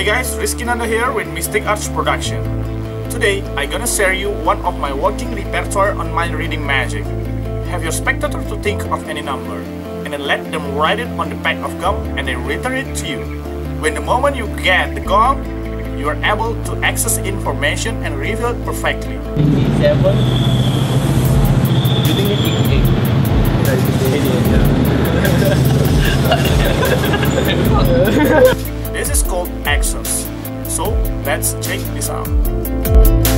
Hey guys, Rizky Nanda here with Mystic Arts Production. Today, I'm gonna share you one of my working repertoire on mind reading magic. Have your spectator to think of any number, and then let them write it on the pack of gum and then return it to you. When the moment you get the gum, you are able to access information and reveal it perfectly. 57 You think This is called Access. So let's check this out.